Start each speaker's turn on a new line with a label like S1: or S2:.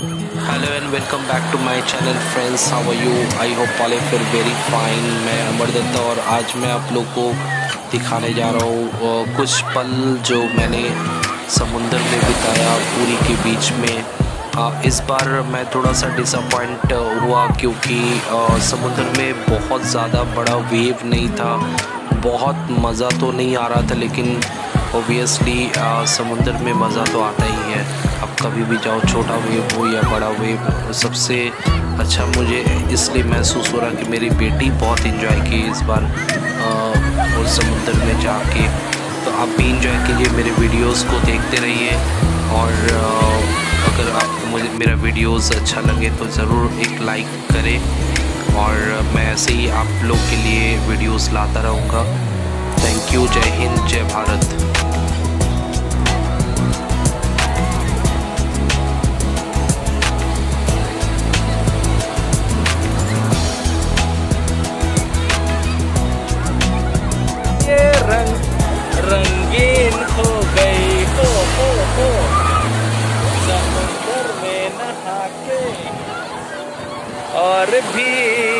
S1: Hello and welcome back to my channel friends how are you I hope all फिर very fine मैं अमर दत्ता और आज मैं आप लोग को दिखाने जा रहा हूँ कुछ पल जो मैंने समुंदर में बिताया पूरी के बीच में। आ, इस बार मैं थोड़ा सा डिसअपॉइंट हुआ क्योंकि आ, समुंदर में बहुत ज़्यादा बड़ा वेव नहीं था। बहुत मज़ा तो नहीं आ रहा था लेकिन ओबियसली समुंदर में मज़ा तो आता ही है। अब कभी भी जाओ, छोटा वेव हो या बड़ा वेव सबसे अच्छा मुझे इसलिए महसूस हो रहा कि मेरी बेटी बहुत इंजॉय की इस बार और समुंदर में जाके। तो आप भी इंजॉय कीजिए, मेरे वीडियोस को देखते रहिए। और अगर आप, मुझे, मेरा वीडियोस अच्छा लगे तो ज़रूर एक लाइक करें। और मैं ऐसे ही आप लोग के लिए वीडियोस लाता रहूँगा। थैंक यू जय हिंद, जय भारत।
S2: और भी